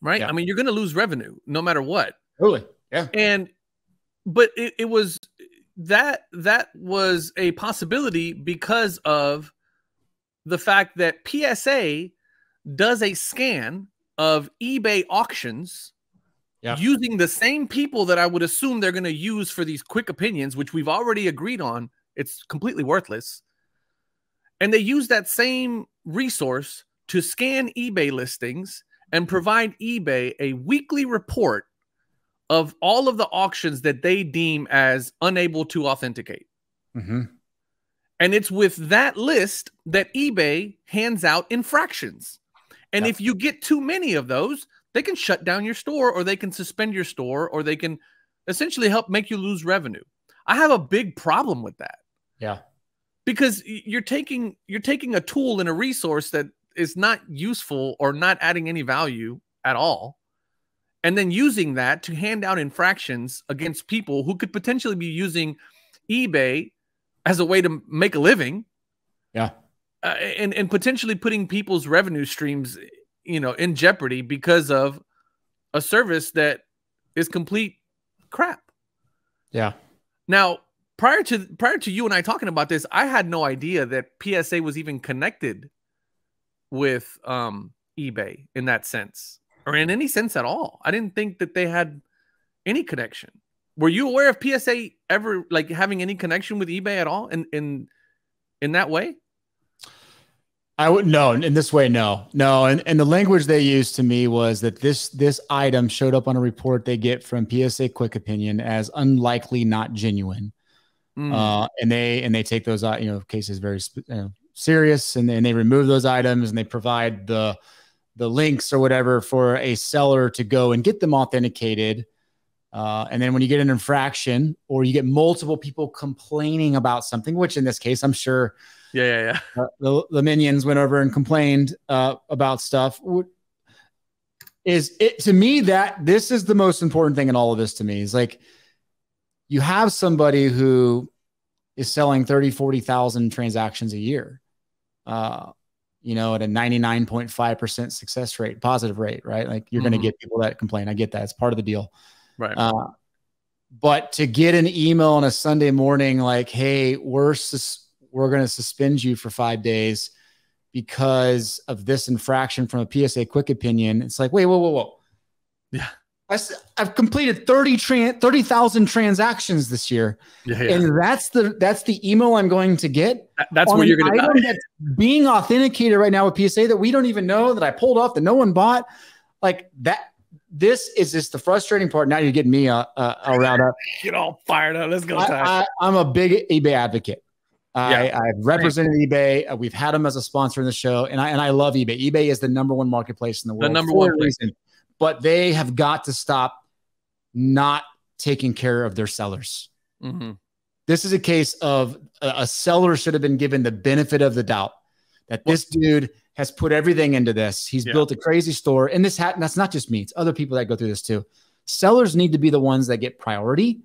Right? Yeah. I mean, you're gonna lose revenue no matter what. Totally. Yeah. and but it, it was that that was a possibility because of the fact that psa does a scan of ebay auctions Yeah. using the same people that i would assume they're going to use for these quick opinions which we've already agreed on it's completely worthless and they use that same resource to scan ebay listings and provide ebay a weekly report of all of the auctions that they deem as unable to authenticate. Mm-hmm. And it's with that list that eBay hands out infractions. And Yeah. if you get too many of those, they can shut down your store or they can suspend your store or they can essentially help make you lose revenue. I have a big problem with that Yeah. because you're taking you're taking a tool and a resource that is not useful or not adding any value at all and then using that to hand out infractions against people who could potentially be using ebay as a way to make a living Yeah. uh, and and potentially putting people's revenue streams you know in jeopardy because of a service that is complete crap Yeah. now, prior to prior to you and I talking about this, I had no idea that PSA was even connected with um, eBay in that sense, or in any sense at all. I didn't think that they had any connection. Were you aware of PSA ever like having any connection with eBay at all in in in that way? I would no in this way, no, no, and and the language they used to me was that this this item showed up on a report they get from PSA Quick Opinion as unlikely, not genuine, Mm, uh, and they and they take those uh, you know cases very you know, serious, and, they, and they remove those items and they provide the the links or whatever for a seller to go and get them authenticated. Uh, and then when you get an infraction or you get multiple people complaining about something, which in this case, I'm sure yeah, yeah, yeah. uh, the, the minions went over and complained uh, about stuff is it to me that this is the most important thing in all of this to me is like you have somebody who is selling 30 40,000 transactions a year uh you know at a 99.5% success rate positive rate right like you're going Mhm. to get people that complain i get that it's part of the deal Right. uh, but to get an email on a Sunday morning like, "Hey, we're sus- we're going to suspend you for five days because of this infraction from a PSA Quick Opinion," it's like, wait, whoa, whoa, whoa. Yeah. I I've completed 30 tran 30,000 transactions this year. yeah, yeah. And that's the that's the email I'm going to get. That's where you're item die. that's being authenticated right now with PSA that we don't even know that I pulled off that no one bought. Like that. This is just the frustrating part. Now you're getting me uh, uh, all riled up. Get all fired up. Let's go, I, I'm a big eBay advocate. I, Yeah. I've represented eBay. Uh, We've had them as a sponsor in the show, and I and I love eBay. eBay is the number one marketplace in the world. The number one a place. reason. But they have got to stop not taking care of their sellers. Mhm. This is a case of a, a seller should have been given the benefit of the doubt that this dude has put everything into this. He's Yeah. built a crazy store, and this hat. That's not just me; it's other people that go through this too. Sellers need to be the ones that get priority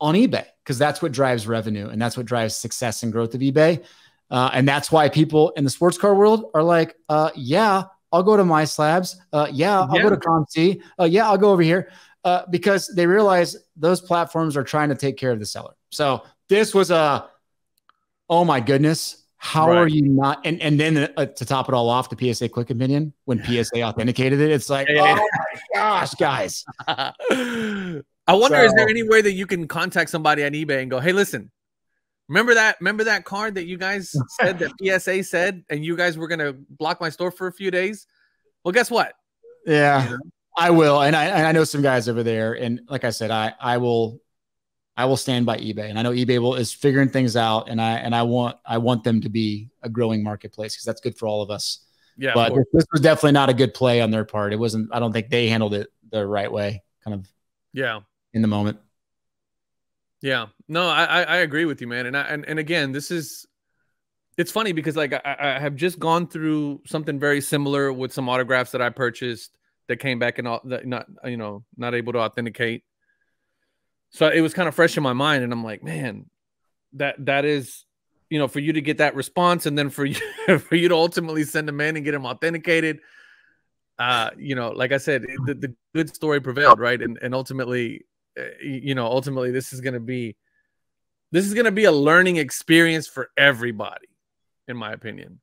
on eBay because that's what drives revenue and that's what drives success and growth of eBay. Uh, and that's why people in the sports car world are like, uh, "Yeah, I'll go to MySlabs. Uh, yeah, I'll Yeah. go to COMC. Uh, yeah, I'll go over here." Uh, because they realize those platforms are trying to take care of the seller. So this was a, oh my goodness, how are you not? And and then uh, to top it all off, the PSA Quick Opinion when PSA authenticated it, it's like, Yeah, yeah, oh my gosh, guys. I wonder, is there any way that you can contact somebody on eBay and go, "Hey, listen, remember that? Remember that card that you guys said that PSA said, and you guys were gonna block my store for a few days? Well, guess what? Yeah, I will, and I and I know some guys over there, and like I said, I I will, I will stand by eBay, and I know eBay will is figuring things out, and I and I want I want them to be a growing marketplace because that's good for all of us. Yeah, but this was definitely not a good play on their part. It wasn't. I don't think they handled it the right way, kind of yeah, in the moment. Yeah. No, I, I agree with you, man. And I and, and again, this is it's funny because like I, I have just gone through something very similar with some autographs that I purchased that came back and all that not you know not able to authenticate. So it was kind of fresh in my mind, and I'm like, man, that that is you know for you to get that response, and then for you for you to ultimately send a man and get him authenticated. Uh, you know, like I said, the, the good story prevailed, right? And and ultimately, Uh, you know, ultimately, this is going to be this is going to be a learning experience for everybody, in my opinion,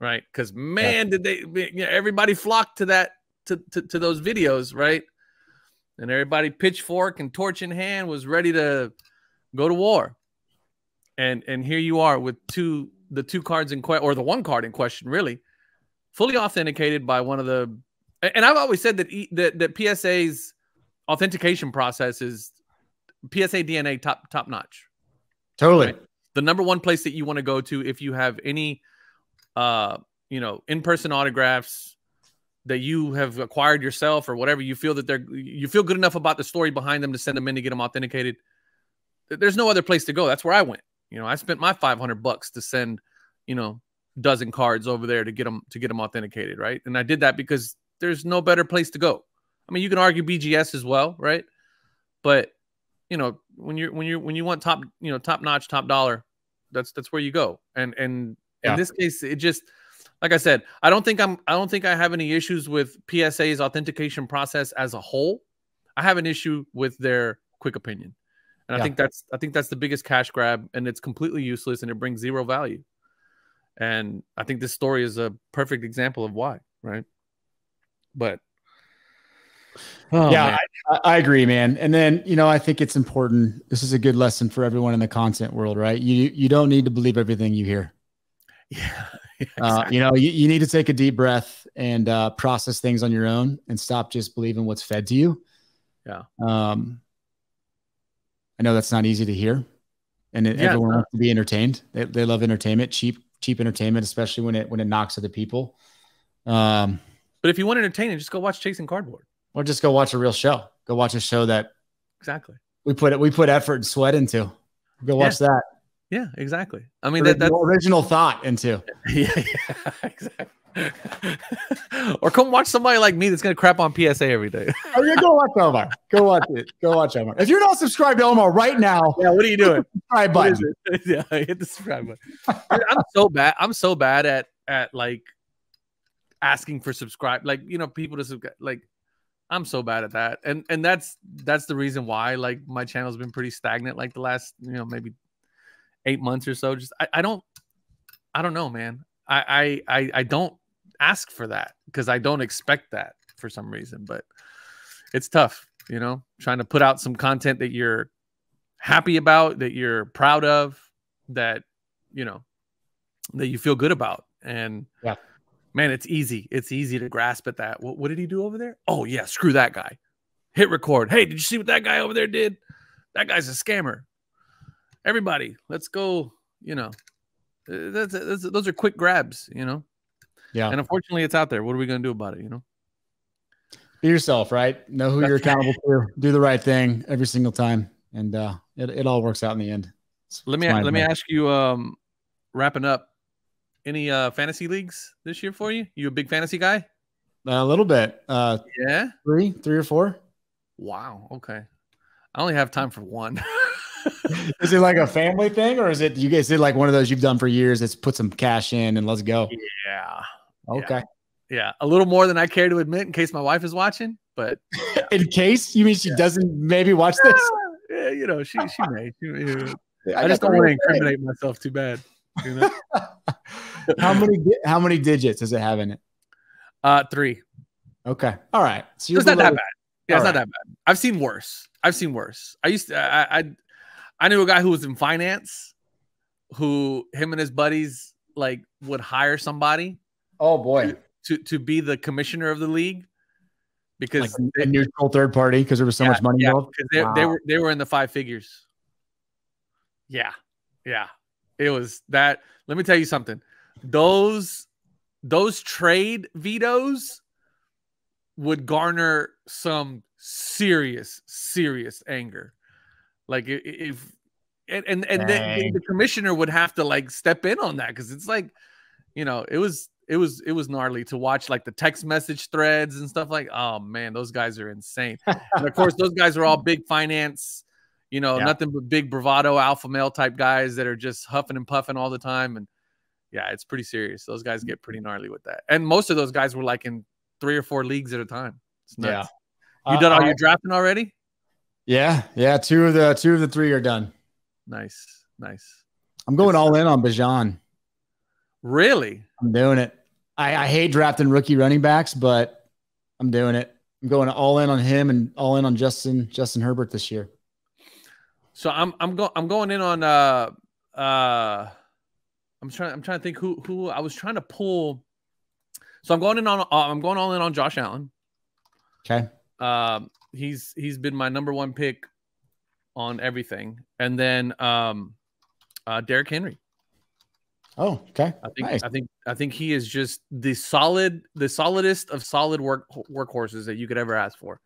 right? Because man, yeah. did they? You know, everybody flocked to that to, to to those videos, right? And everybody pitchfork and torch in hand was ready to go to war. And and here you are with two the two cards in question or the one card in question, really, fully authenticated by one of the. And I've always said that that, that PSA's authentication process is PSA DNA top top notch. Totally. Right? The number one place that you want to go to if you have any uh you know in-person autographs that you have acquired yourself or whatever you feel that they're you feel good enough about the story behind them to send them in to get them authenticated there's no other place to go that's where i went you know i spent my 500 bucks to send you know dozen cards over there to get them to get them authenticated right and i did that because there's no better place to go i mean you can argue bgs as well right but you know when you're when you when you want top you know top notch top dollar that's that's where you go and and yeah. in this case it just like I said, I don't think I'm I don't think I have any issues with PSA's authentication process as a whole. I have an issue with their quick opinion. And yeah. I think that's I think that's the biggest cash grab and it's completely useless and it brings zero value. And I think this story is a perfect example of why, right? But oh, yeah, I, I, agree, man. And then you know, I think it's important. This is a good lesson for everyone in the content world, right? You you don't need to believe everything you hear. Yeah, exactly. uh, you know, you, you need to take a deep breath and uh, process things on your own and stop just believing what's fed to you. Yeah. Um, I know that's not easy to hear, and it, yeah, everyone wants to be entertained. They, they love entertainment, cheap cheap entertainment, especially when it when it knocks other people. Um, but if you want entertainment, just go watch Chasing Cardboard, or just go watch a real show. Go watch a show that exactly we put it we put effort and sweat into. Go watch yeah. that. Yeah, exactly. I mean, that, that's original thought into. yeah, yeah, exactly. or come watch somebody like me that's gonna crap on PSA every day. oh, yeah, go watch Omar. Go watch it. Go watch Omar. If you're not subscribed to Omar right now, yeah, what are you doing? Subscribe button. yeah, hit the subscribe button. I'm so bad. I'm so bad at at like asking for subscribe. Like you know, people to subscribe. Like I'm so bad at that, and and that's that's the reason why like my channel's been pretty stagnant. Like the last you know maybe eight months or so. Just I, I don't I don't know, man. I I I don't ask for that because I don't expect that for some reason. But it's tough, you know, trying to put out some content that you're happy about, that you're proud of, that you know, that you feel good about. And yeah, man, it's easy. It's easy to grasp at that. What, what did he do over there? Oh yeah, screw that guy. Hit record. Hey, did you see what that guy over there did? That guy's a scammer everybody, let's go. You know, uh, that's, that's, those are quick grabs. You know. Yeah. And unfortunately, it's out there. What are we going to do about it? You know. Be yourself, right? Know who you're accountable to. Do the right thing every single time, and uh, it it all works out in the end. It's, let me let me ask you. Um, wrapping up, any uh fantasy leagues this year for you? You a big fantasy guy? A little bit. Uh, yeah, three, three or four. Wow. Okay. I only have time for one. is it like a family thing, or is it you guys did like one of those you've done for years? That's put some cash in and let's go. Yeah. Okay. Yeah. yeah. A little more than I care to admit, in case my wife is watching. But yeah. in case you mean she yeah. doesn't maybe watch this? Yeah, you know she she may. She, I, I just don't want to incriminate myself too bad. You know? How many how many digits does it have in it? Uh, three. Okay. All right. So it's not that bad. Yeah, All it's right. not that bad. I've seen worse. I've seen worse. I used to. I, I I knew a guy who was in finance, who him and his buddies like would hire somebody. Oh boy, to to be the commissioner of the league because like a neutral third party because there was so yeah, much money yeah, involved. They, wow. they were they were in the five figures. Yeah, yeah, it was that. Let me tell you something. Those those trade vetoes would garner some serious serious anger like if and and, and then the commissioner would have to like step in on that because it's like, you know, it was it was it was gnarly to watch like the text message threads and stuff like. Oh man, those guys are insane. and of course, those guys are all big finance. You know, Yeah. nothing but big bravado alpha male type guys that are just huffing and puffing all the time. And yeah, it's pretty serious. Those guys get pretty gnarly with that. And most of those guys were like in three or four leagues at a time. It's nuts. You Uh, done all I- your drafting already? Yeah, yeah. Two of the two of the three are done. Nice, nice. I'm going all in on Bijan. Really? I'm doing it. I, I hate drafting rookie running backs, but I'm doing it. I'm going all in on him and all in on Justin Justin Herbert this year. So I'm I'm going I'm going in on uh uh I'm trying I'm trying to think who who I was trying to pull. So I'm going in on uh, I'm going all in on Josh Allen. Okay. Um he's he's been my number one pick on everything. And then um uh Derrick Henry. Oh, okay. I think Nice. I think I think he is just the solid the solidest of solid work workhorses that you could ever ask for.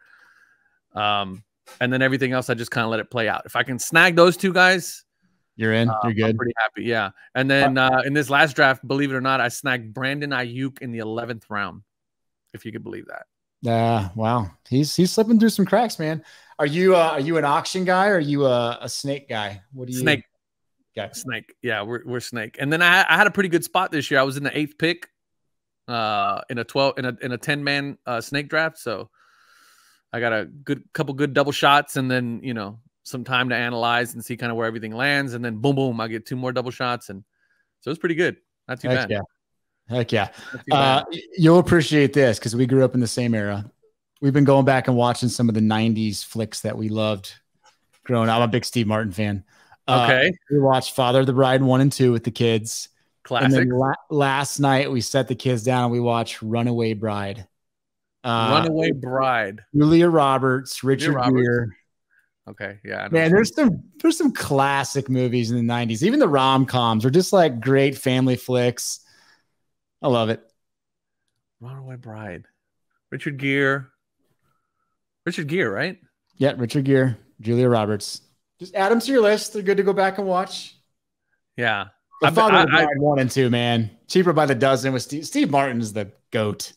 Um and then everything else I just kind of let it play out. If I can snag those two guys, You're in. You're I'm good. pretty happy. Yeah. And then uh, in this last draft, believe it or not, I snagged Brandon Aiyuk in the 11th round, if you could believe that. Uh, wow. He's he's slipping through some cracks, man. Are you uh, are you an auction guy or are you a, a snake guy? What do you Snake, Okay. snake. Yeah, we're, we're snake. And then I, I had a pretty good spot this year. I was in the eighth pick uh, in a 12 in a, in a 10 man uh, snake draft. So I got a good couple good double shots and then, you know, some time to analyze and see kind of where everything lands. And then boom, boom, I get two more double shots. And so it's pretty good. Not too Heck bad. yeah. Heck yeah. Not too bad. Uh, you'll appreciate this because we grew up in the same era. We've been going back and watching some of the 90s flicks that we loved growing up. I'm a big Steve Martin fan. Uh, okay. we watched Father of the Bride 1 and 2 with the kids. Classic. And then la- last night we set the kids down and we watched Runaway Bride. Uh, Runaway Bride. Julia Roberts, Richard Roberts. Gere. Okay. Yeah. Man, there's some there's some classic movies in the 90s. Even the rom-coms are just like great family flicks. I love it. Runaway Bride. Richard Gere. Richard Gere, right? Yeah, Richard Gere, Julia Roberts. Just add them to your list. They're good to go back and watch. Yeah. The I've- Father I- I- Bride one and two, man. Cheaper by the dozen with Steve. Steve Martin is the goat.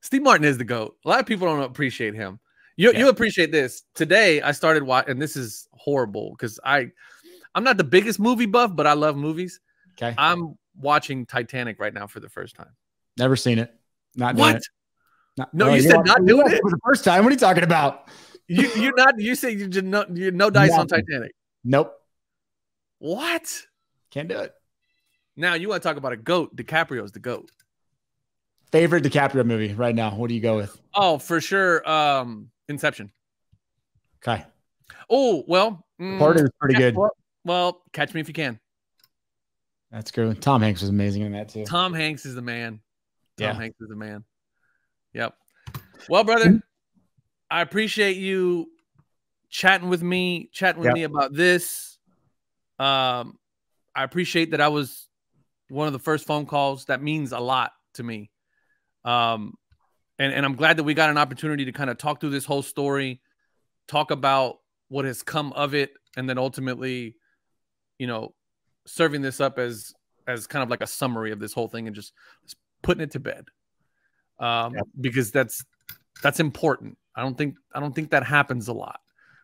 Steve Martin is the GOAT. A lot of people don't appreciate him. You Yeah. you appreciate this. Today I started watching, and this is horrible because I I'm not the biggest movie buff, but I love movies. Okay, I'm watching Titanic right now for the first time. never seen it. Not doing What? it. Not- No, Oh, you said not doing it? for the first time. What are you talking about? You you're not you say you did no you no dice on Titanic. Nope, What? can't do it. Now you want to talk about a goat? DiCaprio's the goat. Favorite DiCaprio movie right now? What do you go with? Oh, for sure. Um, Inception. Okay, Oh well, mm, Part is pretty good. Well, well, catch me if you can. That's good. Tom Hanks was amazing in that too. Tom Hanks is the man. Tom Yeah. Hanks is the man. Yep. Well, brother, I appreciate you chatting with me, chatting with Yep. me about this. Um, I appreciate that I was one of the first phone calls. That means a lot to me. Um, and, and I'm glad that we got an opportunity to kind of talk through this whole story, talk about what has come of it, and then ultimately, you know, serving this up as as kind of like a summary of this whole thing and just, just putting it to bed. Um, Yep. because that's that's important. I don't think I don't think that happens a lot,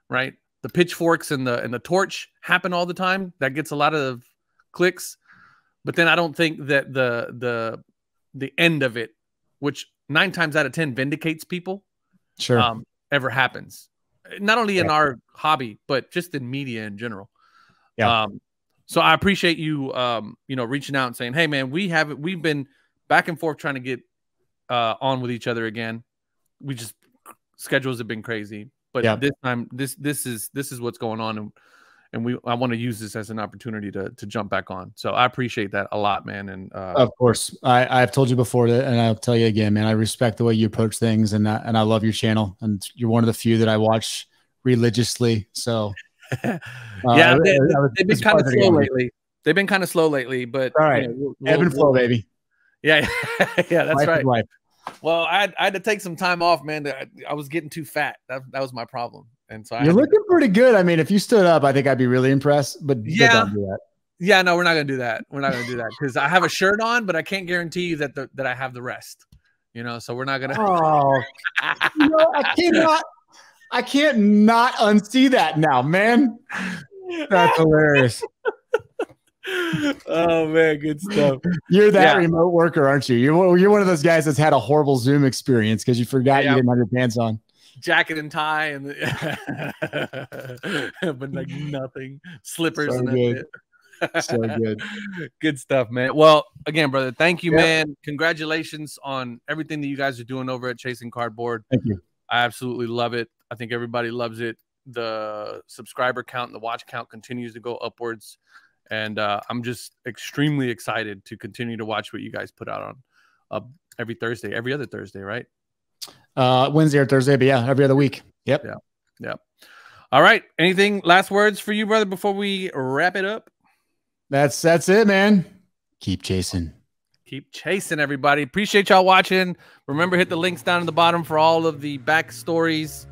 right? The pitchforks and the and the torch happen all the time. That gets a lot of clicks, but then I don't think that the the the end of it, which nine times out of ten vindicates people, Sure. um, ever happens. Not only in Yeah. our hobby, but just in media in general. Yeah. Um, so I appreciate you, um, you know, reaching out and saying, "Hey, man, we haven't. We've been back and forth trying to get uh, on with each other again. We just schedules have been crazy, but Yeah. this time, this this is this is what's going on, and and we I want to use this as an opportunity to to jump back on. So I appreciate that a lot, man. And uh, Of course, I, I've told you before, that, and I'll tell you again, man. I respect the way you approach things, and I, and I love your channel, and you're one of the few that I watch religiously. So, uh, yeah, they, have been kind of slow lately. They've been kind of slow lately, but All right. you know, we'll- ebb we'll- and flow, baby. Yeah, yeah, that's Life right. Well, I had, I had to take some time off, man. I, I was getting too fat. That, that was my problem, and so I You're had to- looking pretty good. I mean, if you stood up, I think I'd be really impressed. But Yeah. don't do that. Yeah, no, we're not gonna do that. We're not gonna do that because I have a shirt on, but I can't guarantee you that the, that I have the rest. You know, so we're not gonna. Oh, you know, I cannot. I can't not unsee that now, man. That's hilarious. oh man, good stuff. You're that Yeah. remote worker, aren't you? You're you're one of those guys that's had a horrible Zoom experience because you forgot Yeah. you didn't have your pants on. Jacket and tie, and but like nothing, slippers So and good. So good. Good stuff, man. Well, again, brother, thank you, Yep. man. Congratulations on everything that you guys are doing over at Chasing Cardboard. Thank you. I absolutely love it. I think everybody loves it. The subscriber count and the watch count continues to go upwards. And uh, I'm just extremely excited to continue to watch what you guys put out on uh, every Thursday, every other Thursday, right? Uh, Wednesday or Thursday, but yeah, every other week. Yep. Yeah. All right. Anything last words for you, brother, before we wrap it up? That's that's it, man. Keep chasing. keep chasing everybody appreciate y'all watching remember hit the links down in the bottom for all of the backstories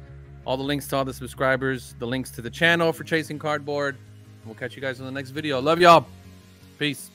all the links to all the subscribers the links to the channel for chasing cardboard we'll catch you guys in the next video love y'all peace